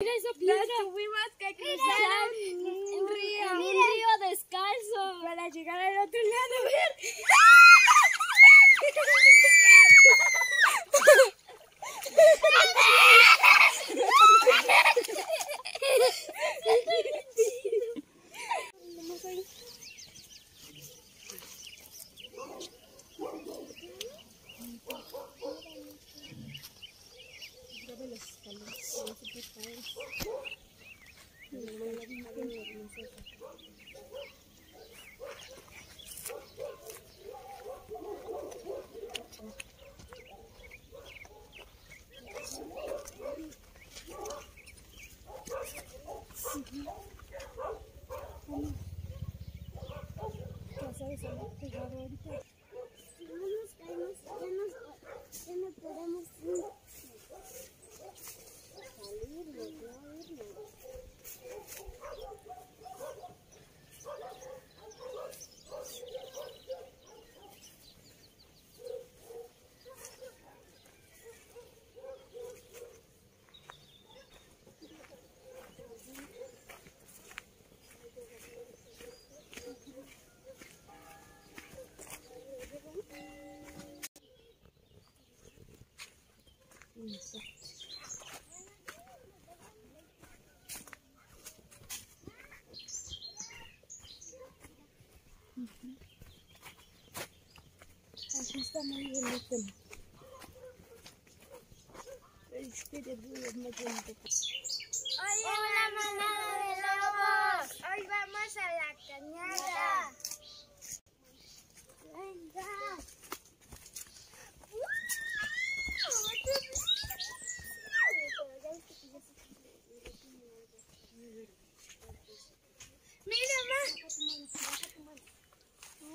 Mira esa piedra. tuvimos que cruzar un, un río. Un río descalzo. Para llegar al otro lado. 이렇게 보고 이렇게 보고 이렇게 보고 Así está muy bonito. Es que digo, es muy bonito. ¡Hola, manada de lobos! Hoy vamos a la cañada. ¡Venga! ¡Mira, mamá!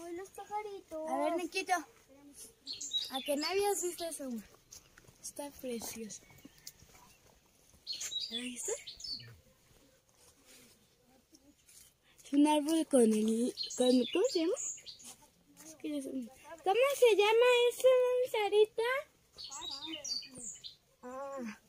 ¡Ay, los pajaritos! A ver, Nikito. ¿A que nadie has visto eso? Está precioso. ¿Lo viste? Es un árbol con el... Con, ¿Cómo se llama? ¿Qué es un- ¿Cómo se llama eso, Sarita? Ah,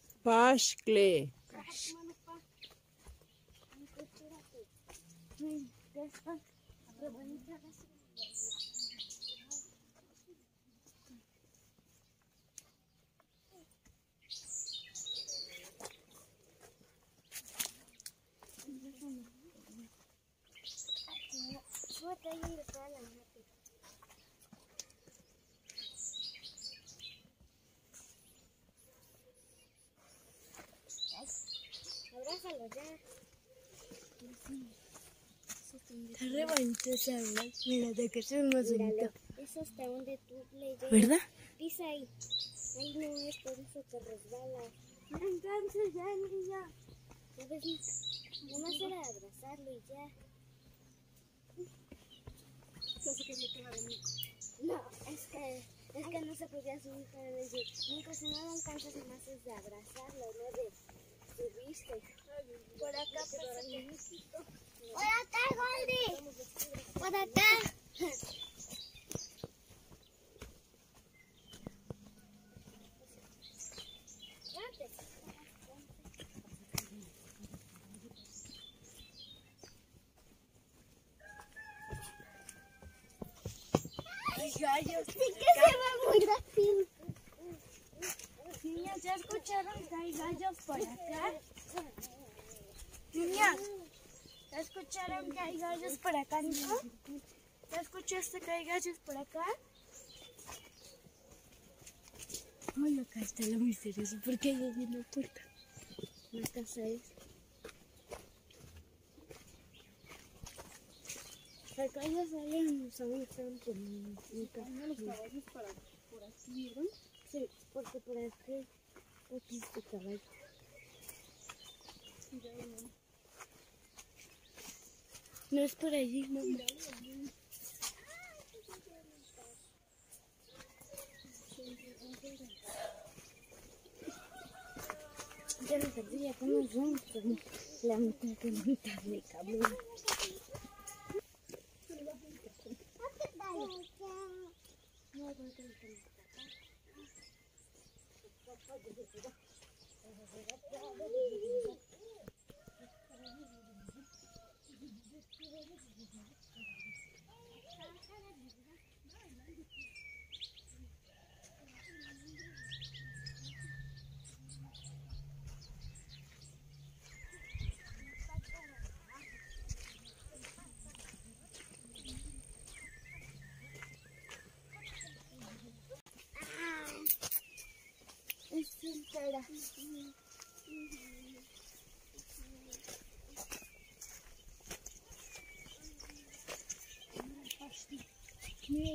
a traer toda la mata. Abrázalo ya. está re bonito ese. Mira, que es más bonito. ¿Verdad? Pisa ahí. No te ya, niña. ¿Ya ves? Era abrazarlo y ya. No, es que, es que no se podía subir para decir, nunca si no alcanzas nomás es de abrazarlo, no de subirse. Por acá, por Por acá, Goldie. Por acá. Vente. Ay, gallos. Sí que se va muy rápido. Niñas, ¿ya escucharon que hay gallos por acá? Niñas, ¿ya escucharon que hay gallos por acá, Nico? ¿Ya escuchaste que hay gallos por acá? Ay, acá está lo misterioso. ¿Por qué hay en la puerta? La casa es. Acá ya salen los están por mi casa. los caballos para por aquí, ¿vieron? Sí, porque por aquí aquí este caballo. No es por allí, mamá. Ya perdí, ya como son la mitad de la mitad de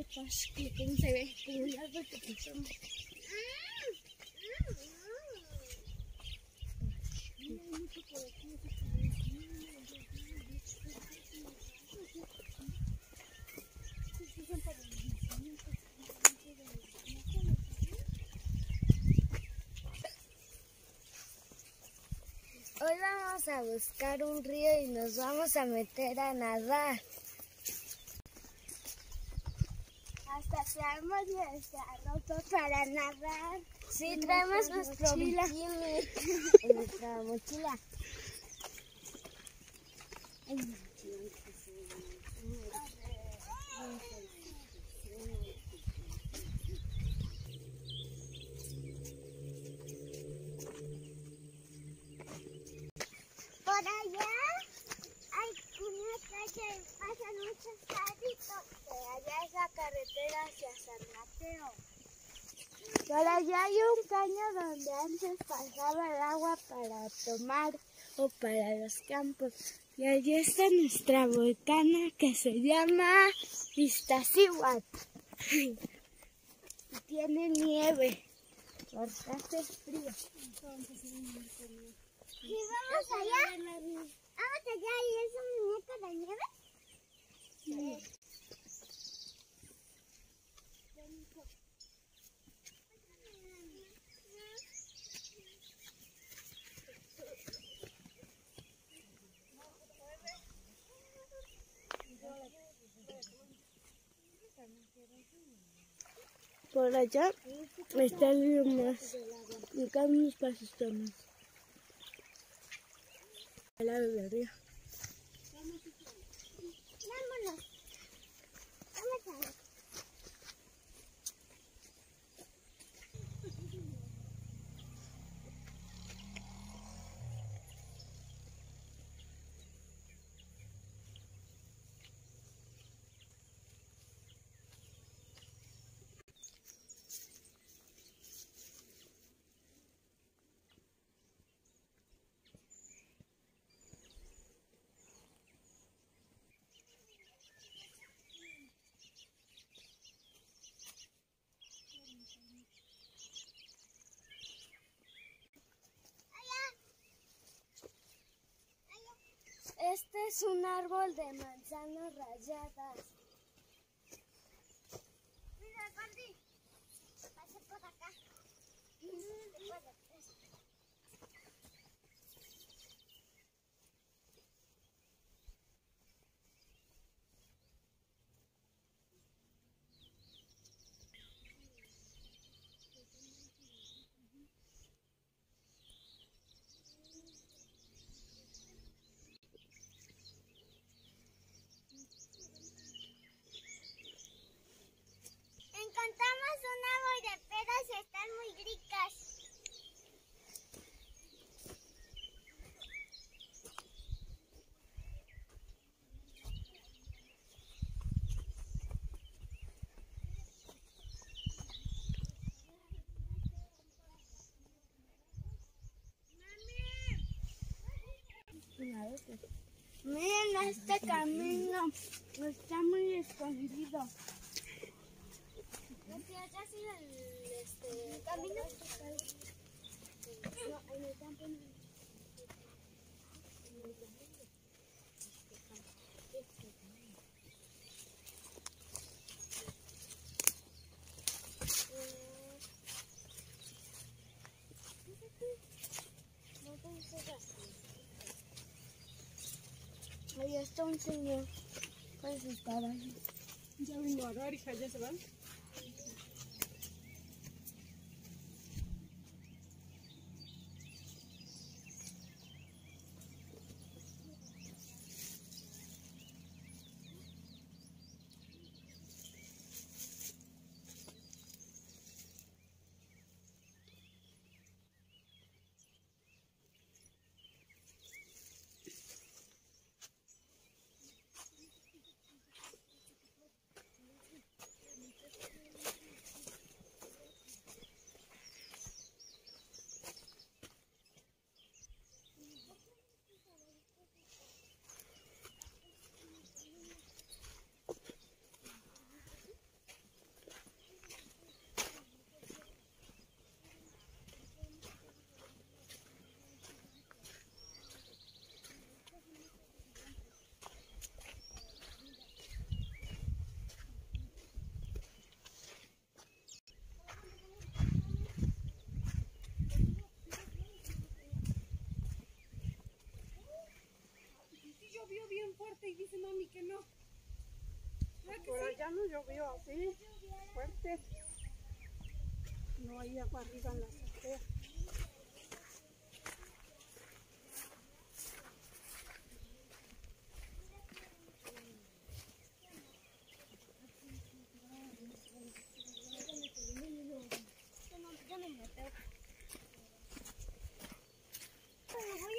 grietas que cómo se ve un árbol que pisamos. Hoy vamos a buscar un río y nos vamos a meter a nadar. Hasta traemos nuestra ropa para nadar. Sí, traemos nuestro mochila. en nuestra mochila. Por allá hay una calle, pasan muchos carritos. Por allá es la carretera hacia San Mateo. Por allá hay un caño donde antes pasaba el agua para tomar o para los campos. Y allí está nuestra volcana que se llama Iztaccíhuatl. Y tiene nieve, porque hace frío. ¿Y vamos allá? Vamos allá y es un muñeco de nieve. Sí. Por allá está el río más. Y acá unos pasos más. Al lado del río. Vámonos. Vamos allá. Este es un árbol de manzanas rayadas. Mira, Gordy. Pasa por acá. Encontramos un árbol de peras y están muy ricas. Miren este camino. Está muy escondido. ¿No te has ido el este, camino? don't sing you. Please I I'm going to go. Por allá no llovió así, fuerte. No hay agua arriba en la azotea.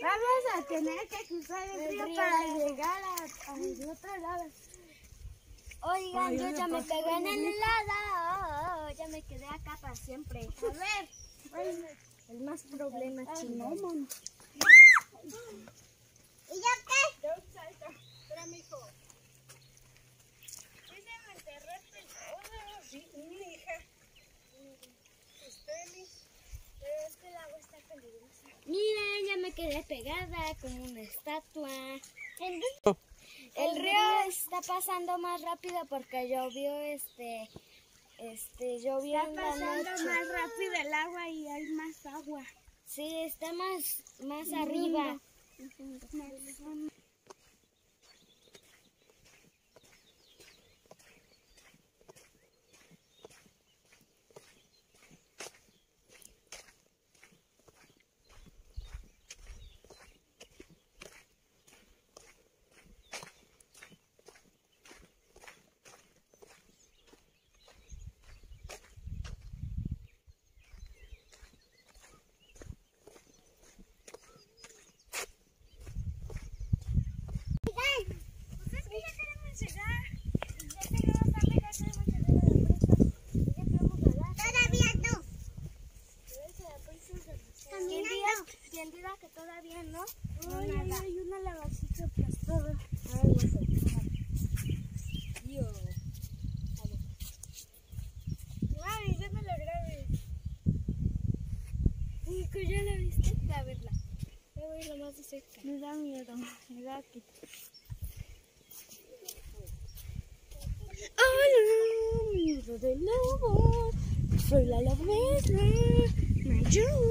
Vamos a tener que cruzar el río para llegar a- al otro lado. Oigan, yo ya me pegué en el helado. Ya me quedé acá para siempre. A ver. El más problema chino. ¿Y ya qué? Espera, mijo. Me pelo. Sí, mi hija. Sus tenis. Pero es que el agua está peligrosa. Miren, ya me quedé pegada como una estatua. El río está pasando más rápido porque llovió este este llovió en la Pasando noche. más rápido el agua y hay más agua. Sí, está más más arriba. Pues es que ya queremos llegar. Ya queremos saber, ya queremos llegar a la presa. Ya queremos ganar. Todavía no. ¿Quién diga, quién diga que todavía no? Ay, ay, hay una lagartija aplastada. Mami, ya me lo grabes. Nico, ¿ya la viste? A verla. Voy a verla más de cerca. Me da miedo. Me da que. Hola, miedo del lobo. Soy la lobesa. Mayor.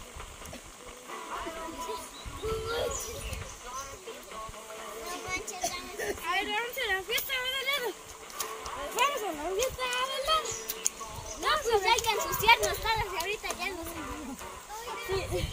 No, pues hay que ensuciarnos todas y ahorita ya no. Sí.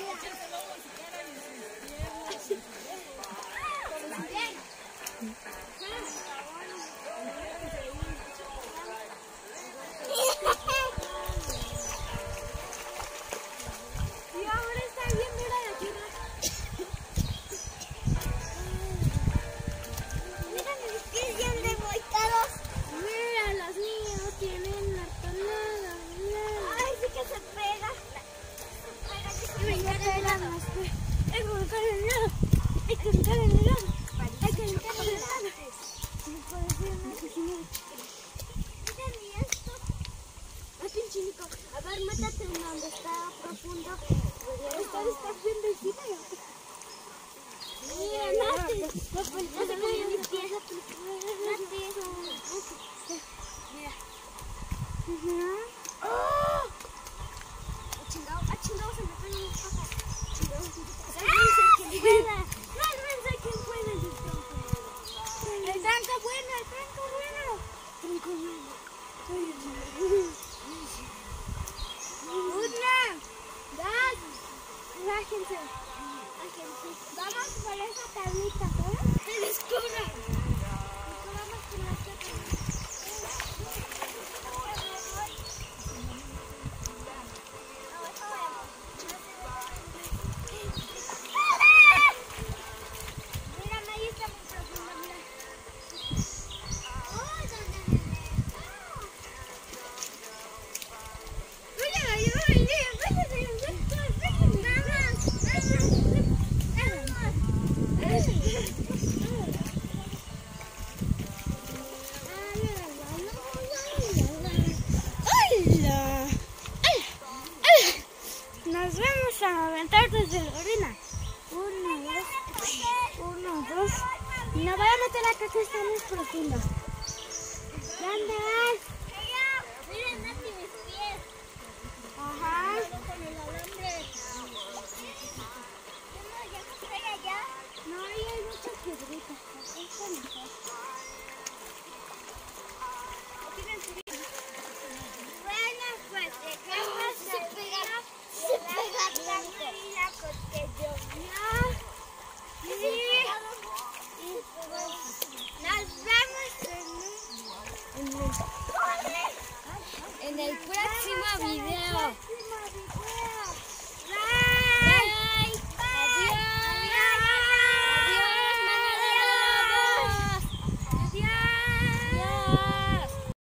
Yeah. Ні, Настя,